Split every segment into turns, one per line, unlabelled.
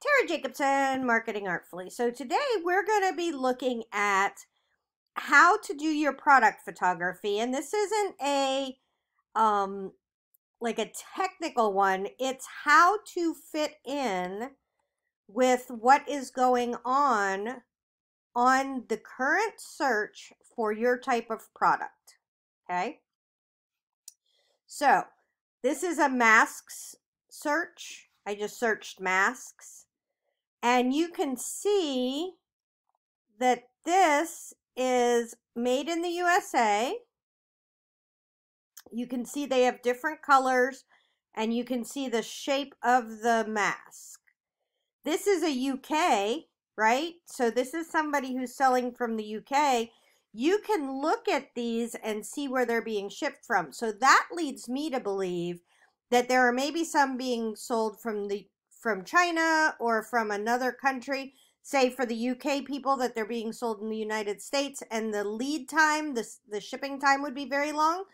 Tara Jacobsen, Marketing Artfully. So today we're going to be looking at how to do your product photography. And this isn't a um like a technical one. It's how to fit in with what is going on on the current search for your type of product. Okay? So, this is a masks search. I just searched masks and you can see that this is made in the USA. You can see they have different colors and you can see the shape of the mask. This is a UK, right? So this is somebody who's selling from the UK. You can look at these and see where they're being shipped from. So that leads me to believe that there are maybe some being sold from the from China or from another country, say for the UK people that they're being sold in the United States and the lead time, the, the shipping time would be very long.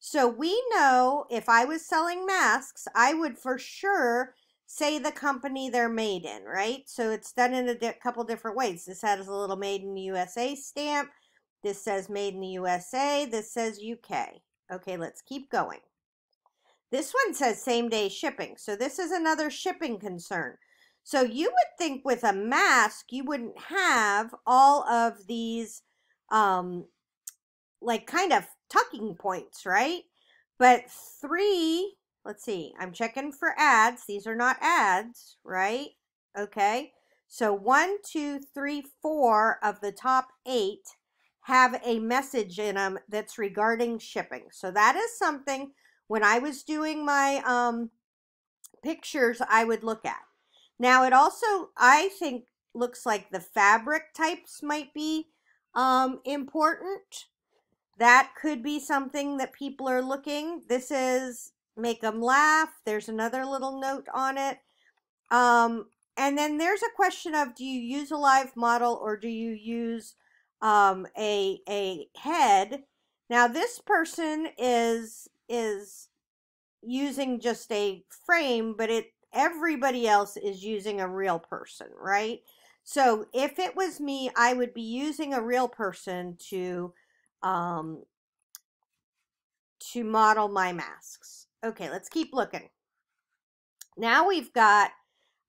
So we know if I was selling masks, I would for sure say the company they're made in, right? So it's done in a di couple different ways. This has a little made in the USA stamp. This says made in the USA. This says UK. Okay, let's keep going. This one says same day shipping. So this is another shipping concern. So you would think with a mask, you wouldn't have all of these, um, like kind of tucking points, right? But three, let's see, I'm checking for ads. These are not ads, right? Okay. So one, two, three, four of the top eight have a message in them that's regarding shipping. So that is something when I was doing my um, pictures, I would look at. Now, it also, I think, looks like the fabric types might be um, important. That could be something that people are looking. This is make them laugh. There's another little note on it. Um, and then there's a question of do you use a live model or do you use um, a, a head? Now, this person is is using just a frame, but it everybody else is using a real person, right? So if it was me, I would be using a real person to um, to model my masks. Okay, let's keep looking. Now we've got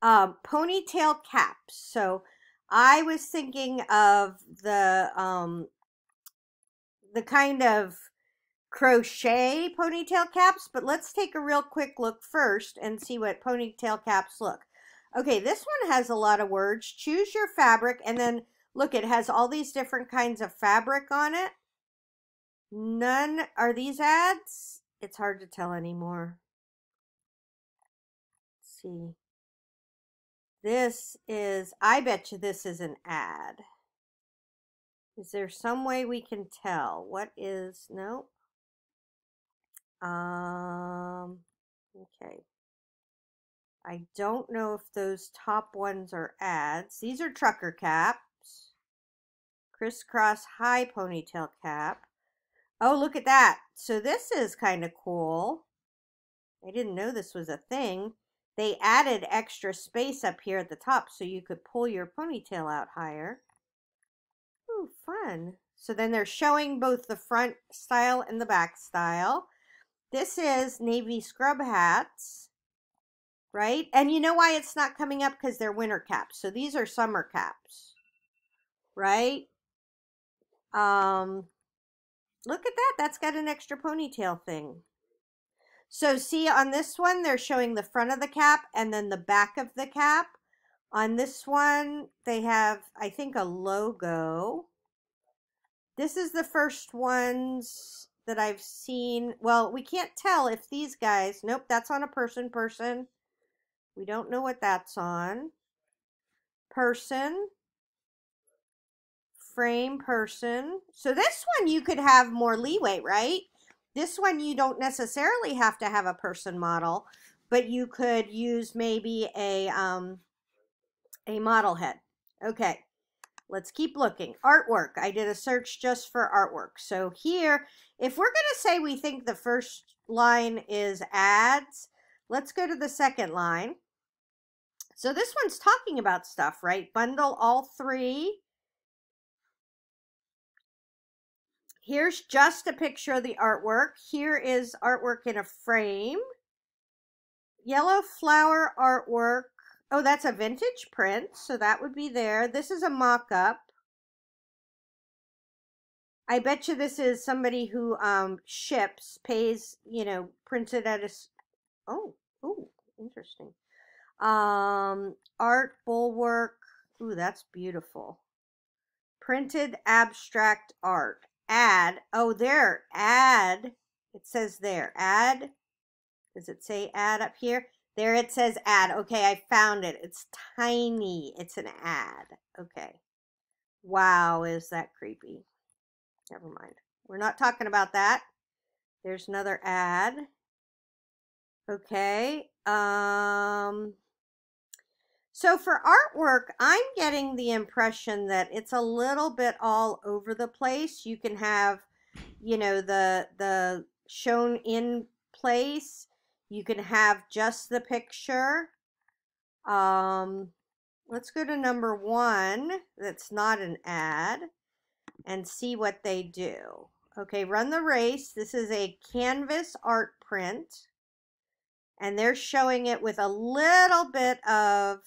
um, ponytail caps. So I was thinking of the um, the kind of crochet ponytail caps, but let's take a real quick look first and see what ponytail caps look. Okay, this one has a lot of words. Choose your fabric, and then look, it has all these different kinds of fabric on it. None, are these ads? It's hard to tell anymore. Let's see. This is, I bet you this is an ad. Is there some way we can tell? What is, no, um, okay. I don't know if those top ones are ads. These are trucker caps. Crisscross high ponytail cap. Oh, look at that. So this is kind of cool. I didn't know this was a thing. They added extra space up here at the top so you could pull your ponytail out higher. Ooh, fun. So then they're showing both the front style and the back style. This is navy scrub hats, right? And you know why it's not coming up? Because they're winter caps. So these are summer caps, right? Um, look at that. That's got an extra ponytail thing. So see on this one, they're showing the front of the cap and then the back of the cap. On this one, they have, I think, a logo. This is the first ones that I've seen. Well, we can't tell if these guys, nope, that's on a person, person. We don't know what that's on. Person, frame, person. So this one you could have more leeway, right? This one you don't necessarily have to have a person model, but you could use maybe a, um, a model head. Okay. Let's keep looking. Artwork. I did a search just for artwork. So here, if we're going to say we think the first line is ads, let's go to the second line. So this one's talking about stuff, right? Bundle all three. Here's just a picture of the artwork. Here is artwork in a frame. Yellow flower artwork. Oh, that's a vintage print, so that would be there. This is a mock-up. I bet you this is somebody who um, ships, pays, you know, printed at a. Oh, oh, interesting. Um, art bulwark. Ooh, that's beautiful. Printed abstract art. Add. Oh, there. Add. It says there. Add. Does it say add up here? There it says add. Okay, I found it. It's tiny. It's an ad. Okay. Wow, is that creepy. Never mind. We're not talking about that. There's another ad. Okay. Um so for artwork, I'm getting the impression that it's a little bit all over the place. You can have, you know, the the shown in place. You can have just the picture. Um, let's go to number one. That's not an ad and see what they do. Okay, run the race. This is a canvas art print. And they're showing it with a little bit of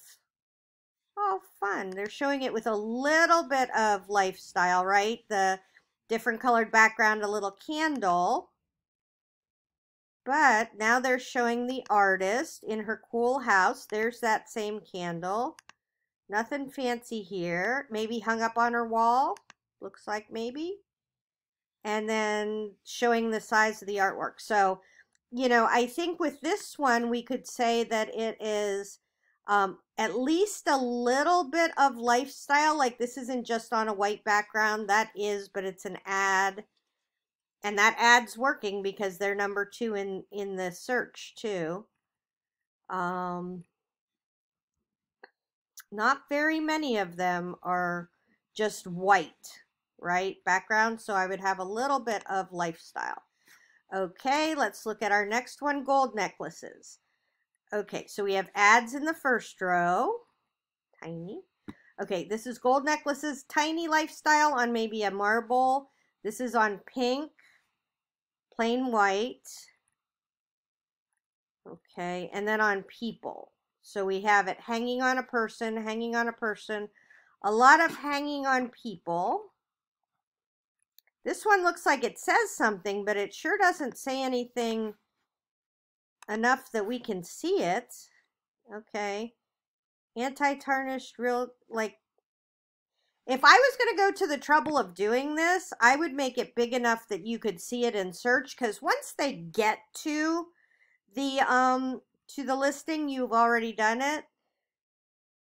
Oh, fun. They're showing it with a little bit of lifestyle, right? The different colored background, a little candle. But now they're showing the artist in her cool house. There's that same candle. Nothing fancy here. Maybe hung up on her wall. Looks like maybe. And then showing the size of the artwork. So, you know, I think with this one, we could say that it is um, at least a little bit of lifestyle. Like this isn't just on a white background. That is, but it's an ad. And that ad's working because they're number two in, in the search too. Um, not very many of them are just white, right? Background. So I would have a little bit of lifestyle. Okay, let's look at our next one, gold necklaces. Okay, so we have ads in the first row. Tiny. Okay, this is gold necklaces, tiny lifestyle on maybe a marble. This is on pink, plain white. Okay, and then on people. So we have it hanging on a person, hanging on a person. A lot of hanging on people. This one looks like it says something, but it sure doesn't say anything enough that we can see it. Okay. Anti-tarnished real, like, if I was going to go to the trouble of doing this, I would make it big enough that you could see it in search. Because once they get to the, um, to the listing, you've already done it.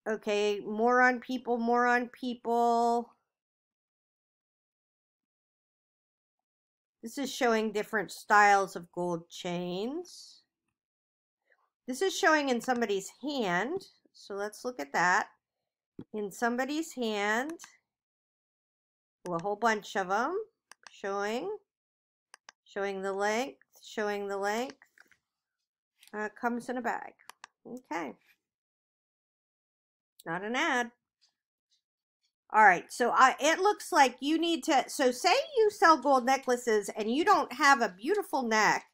Okay, more on people, more on people. This is showing different styles of gold chains. This is showing in somebody's hand. So let's look at that. In somebody's hand. a whole bunch of them. Showing. Showing the length. Showing the length. Uh, comes in a bag. Okay. Not an ad. All right, so I, it looks like you need to, so say you sell gold necklaces and you don't have a beautiful neck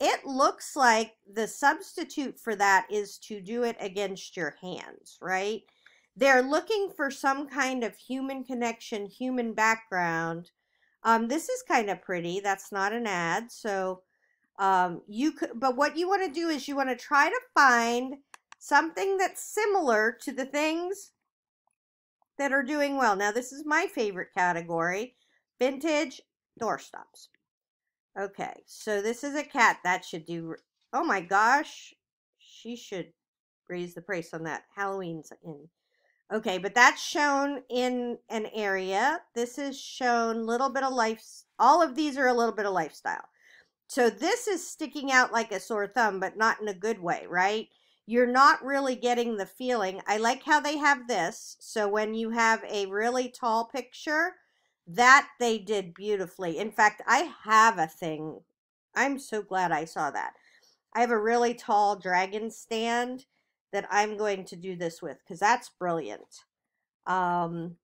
it looks like the substitute for that is to do it against your hands, right? They're looking for some kind of human connection, human background. Um, this is kind of pretty. That's not an ad. So um, you could, but what you want to do is you want to try to find something that's similar to the things that are doing well. Now, this is my favorite category, vintage doorstops. Okay, so this is a cat that should do. Oh my gosh, she should raise the price on that. Halloween's in. Okay, but that's shown in an area. This is shown a little bit of life. All of these are a little bit of lifestyle. So this is sticking out like a sore thumb, but not in a good way, right? You're not really getting the feeling. I like how they have this. So when you have a really tall picture, that they did beautifully. In fact, I have a thing. I'm so glad I saw that. I have a really tall dragon stand that I'm going to do this with because that's brilliant. Um,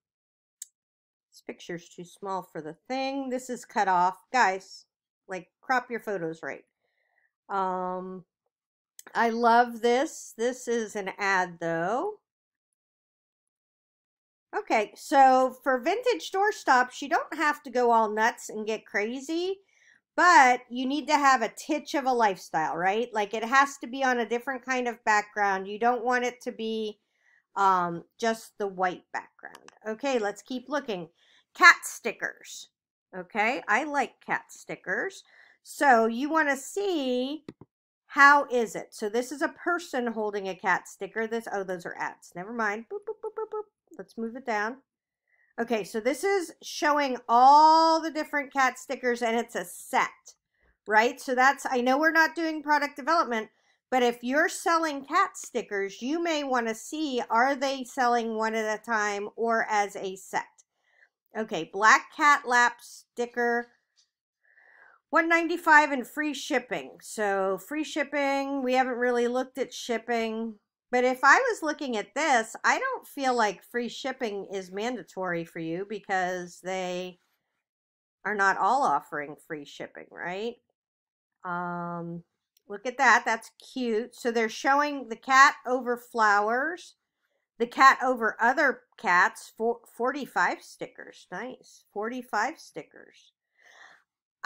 this picture's too small for the thing. This is cut off. Guys, like crop your photos right. Um, I love this. This is an ad though. Okay, so for vintage doorstops, you don't have to go all nuts and get crazy, but you need to have a titch of a lifestyle, right? Like it has to be on a different kind of background. You don't want it to be um, just the white background. Okay, let's keep looking. Cat stickers. Okay, I like cat stickers. So you want to see how is it? So this is a person holding a cat sticker. This oh, those are ads. Never mind. Boop, boop, boop. Let's move it down. Okay, so this is showing all the different cat stickers and it's a set, right? So that's, I know we're not doing product development, but if you're selling cat stickers, you may want to see, are they selling one at a time or as a set? Okay, black cat lap sticker, 195 and free shipping. So free shipping, we haven't really looked at shipping. But if I was looking at this, I don't feel like free shipping is mandatory for you because they are not all offering free shipping, right? Um, look at that. That's cute. So they're showing the cat over flowers, the cat over other cats, for 45 stickers. Nice. 45 stickers.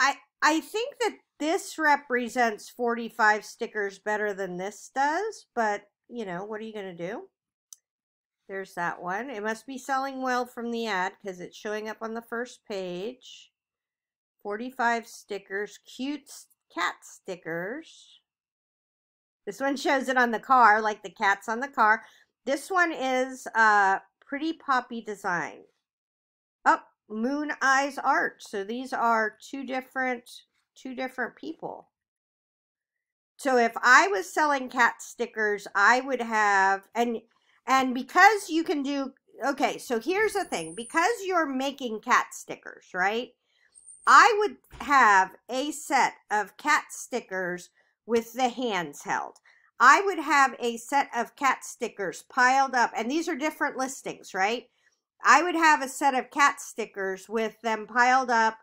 I I think that this represents 45 stickers better than this does, but you know, what are you going to do? There's that one. It must be selling well from the ad because it's showing up on the first page. 45 stickers. Cute cat stickers. This one shows it on the car, like the cats on the car. This one is uh, Pretty Poppy Design. Oh, Moon Eyes Art. So these are two different, two different people. So if I was selling cat stickers, I would have and and because you can do okay, so here's the thing. Because you're making cat stickers, right? I would have a set of cat stickers with the hands held. I would have a set of cat stickers piled up, and these are different listings, right? I would have a set of cat stickers with them piled up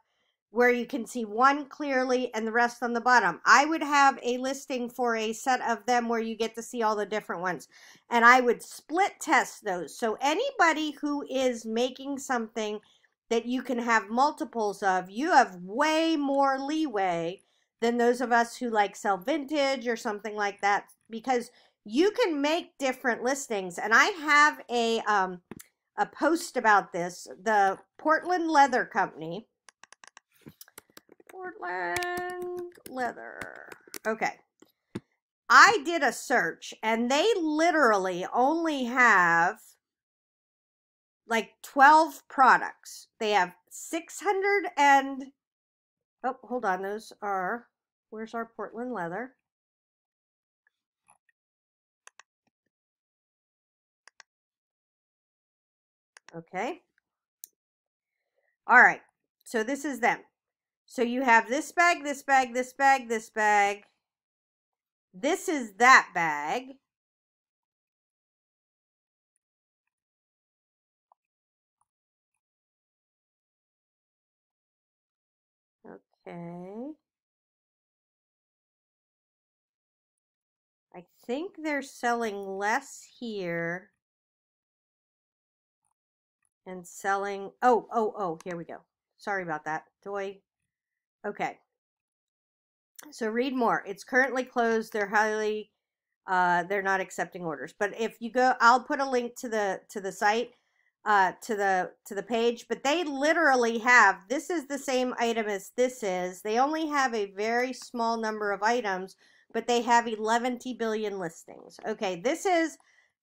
where you can see one clearly and the rest on the bottom. I would have a listing for a set of them where you get to see all the different ones. And I would split test those. So anybody who is making something that you can have multiples of, you have way more leeway than those of us who like sell vintage or something like that because you can make different listings. And I have a um, a post about this. The Portland Leather Company Portland leather. Okay. I did a search and they literally only have like 12 products. They have 600 and oh, hold on. Those are where's our Portland leather? Okay. All right. So this is them. So you have this bag, this bag, this bag, this bag. This is that bag. Okay. I think they're selling less here and selling, oh, oh, oh, here we go. Sorry about that. I Okay. So read more. It's currently closed. They're highly uh, they're not accepting orders. But if you go I'll put a link to the to the site uh, to the to the page, but they literally have this is the same item as this is. They only have a very small number of items, but they have 11 billion listings. Okay, this is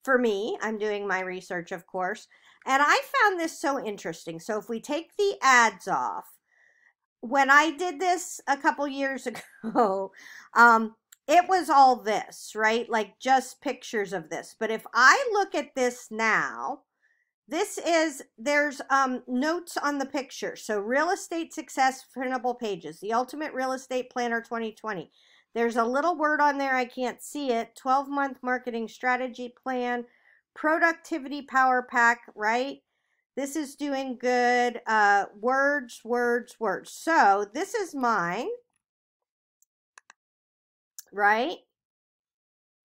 for me. I'm doing my research, of course, and I found this so interesting. So if we take the ads off, when I did this a couple years ago, um, it was all this, right? Like just pictures of this. But if I look at this now, this is, there's um, notes on the picture. So real estate success printable pages, the ultimate real estate planner 2020. There's a little word on there, I can't see it. 12 month marketing strategy plan, productivity power pack, right? This is doing good. Uh, words, words, words. So this is mine, right?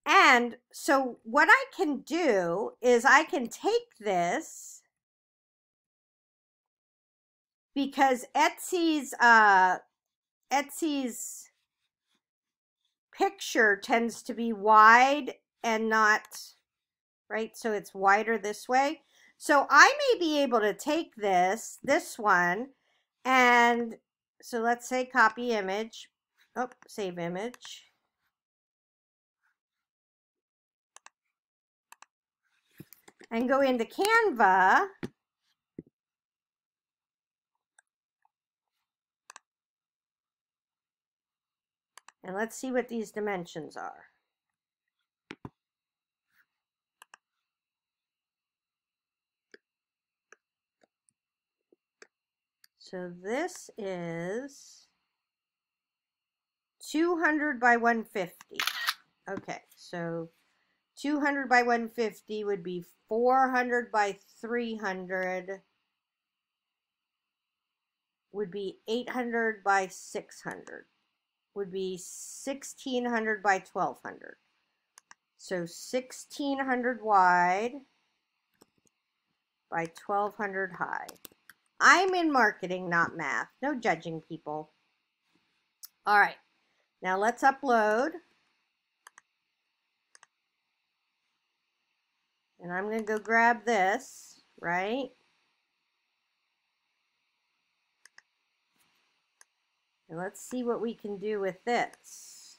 And so what I can do is I can take this because Etsy's uh, Etsy's picture tends to be wide and not right. So it's wider this way. So I may be able to take this, this one, and so let's say copy image. Oh, save image. and go into Canva and let's see what these dimensions are. So this is 200 by 150. Okay, so 200 by 150 would be 400 by 300 would be 800 by 600 would be 1600 by 1200 so 1600 wide by 1200 high. I'm in marketing not math. No judging people. All right. Now let's upload. And I'm going to go grab this, right? And let's see what we can do with this.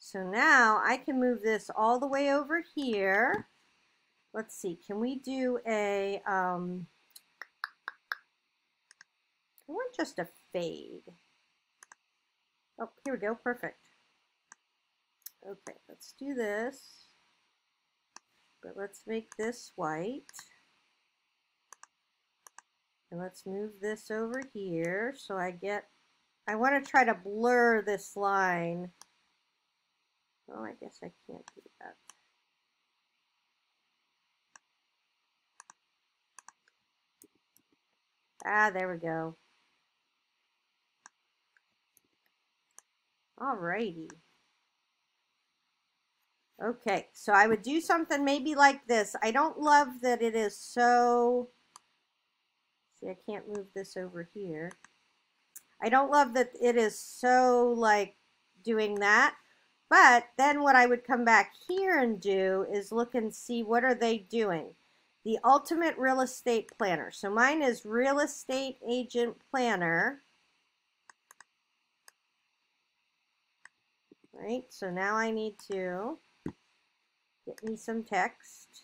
So now I can move this all the way over here. Let's see, can we do a, um, I want just a fade. Oh, here we go, perfect. Okay, let's do this. But let's make this white. And let's move this over here so I get, I want to try to blur this line. Oh, I guess I can't do that. Ah, there we go. Alrighty. Okay, so I would do something maybe like this. I don't love that it is so, see I can't move this over here. I don't love that it is so like doing that. But then what I would come back here and do is look and see what are they doing. The Ultimate Real Estate Planner. So mine is Real Estate Agent Planner. Right, so now I need to Get me some text.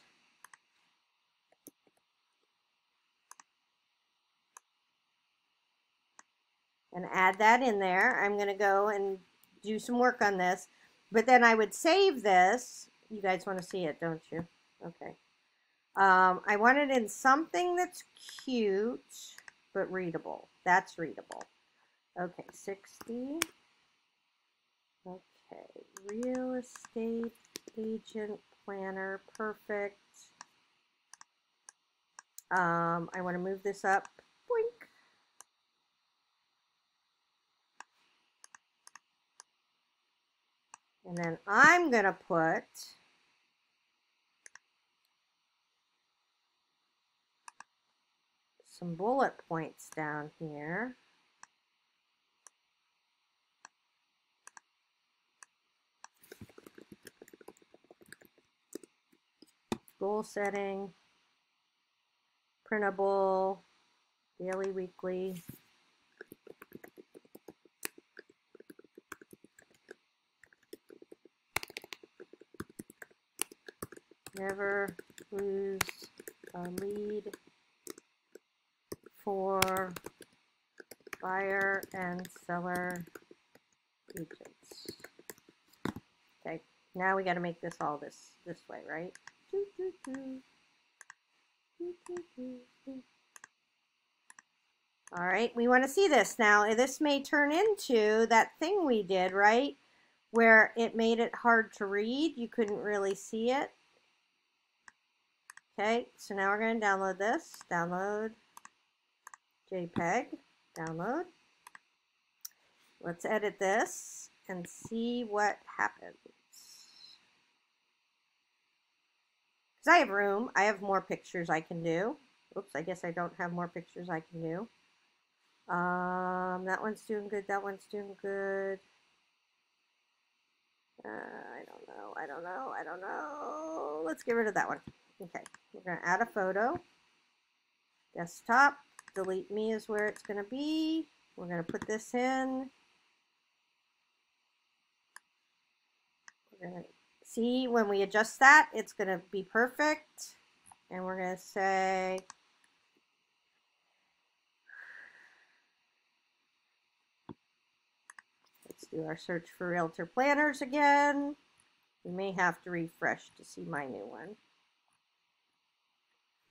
And add that in there. I'm going to go and do some work on this. But then I would save this. You guys want to see it, don't you? Okay. Um, I want it in something that's cute, but readable. That's readable. Okay, 60. Okay, real estate agent planner, perfect. Um, I want to move this up, And then I'm going to put some bullet points down here. goal setting, printable, daily, weekly. Never lose a lead for buyer and seller agents. Okay, now we got to make this all this this way, right? All right, we want to see this now. Eh, this may turn into that thing we did, right? Where it made it hard to read. You couldn't really see it. Okay, so now we're going to download this. Download JPEG. Download. Let's edit this and see what happens. Because I have room. I have more pictures I can do. Oops, I guess I don't have more pictures I can do. Um, that one's doing good. That one's doing good. Uh, I don't know. I don't know. I don't know. Let's get rid of that one. Okay, we're going to add a photo. Desktop. Delete me is where it's going to be. We're going to put this in. We're going to see when we adjust that, it's going to be perfect. And we're going to say let's do our search for realtor planners again. We may have to refresh to see my new one.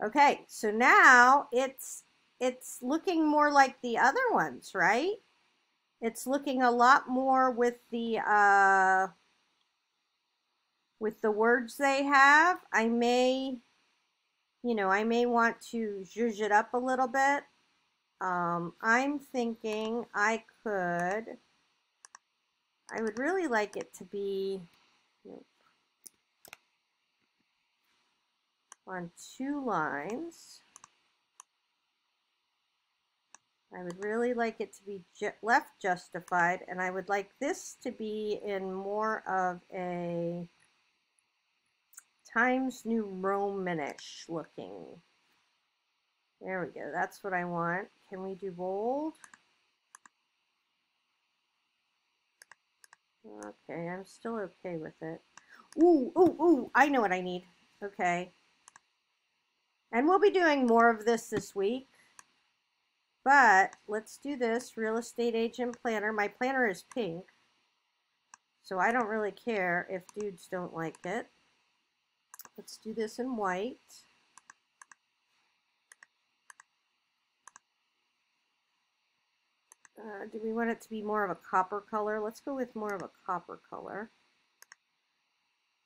Okay, so now it's it's looking more like the other ones, right? It's looking a lot more with the uh, with the words they have. I may, you know, I may want to zhuzh it up a little bit. Um, I'm thinking I could I would really like it to be on two lines. I would really like it to be ju left justified, and I would like this to be in more of a Times New Romanish looking. There we go. That's what I want. Can we do bold? Okay, I'm still okay with it. Ooh, ooh, ooh, I know what I need. Okay. And we'll be doing more of this this week. But let's do this. Real estate agent planner. My planner is pink. So I don't really care if dudes don't like it. Let's do this in white. Uh, do we want it to be more of a copper color? Let's go with more of a copper color.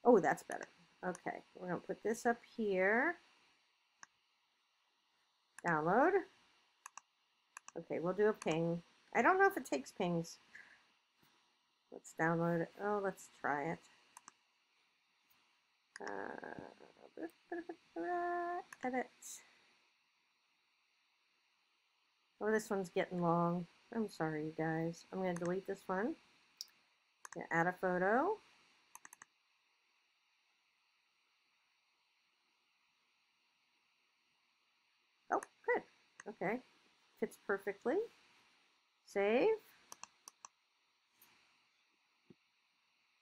Oh, that's better. Okay, we're going to put this up here. Download. Okay, we'll do a ping. I don't know if it takes pings. Let's download it. Oh, let's try it. Uh, edit. Oh, this one's getting long. I'm sorry, you guys. I'm going to delete this one. add a photo. Oh, good. Okay. Fits perfectly. Save.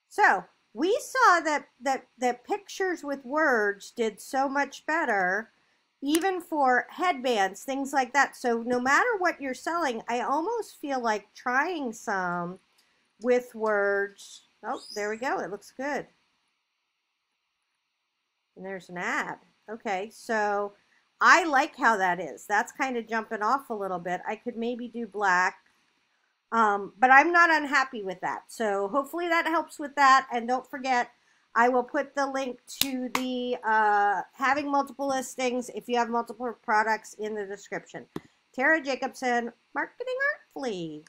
So, we saw that, that, that pictures with words did so much better even for headbands, things like that. So no matter what you're selling, I almost feel like trying some with words. Oh, there we go. It looks good. And there's an ad. Okay, so I like how that is. That's kind of jumping off a little bit. I could maybe do black. Um, but I'm not unhappy with that. So hopefully that helps with that. And don't forget, I will put the link to the uh, having multiple listings if you have multiple products in the description. Tara Jacobsen, Marketing Artfully.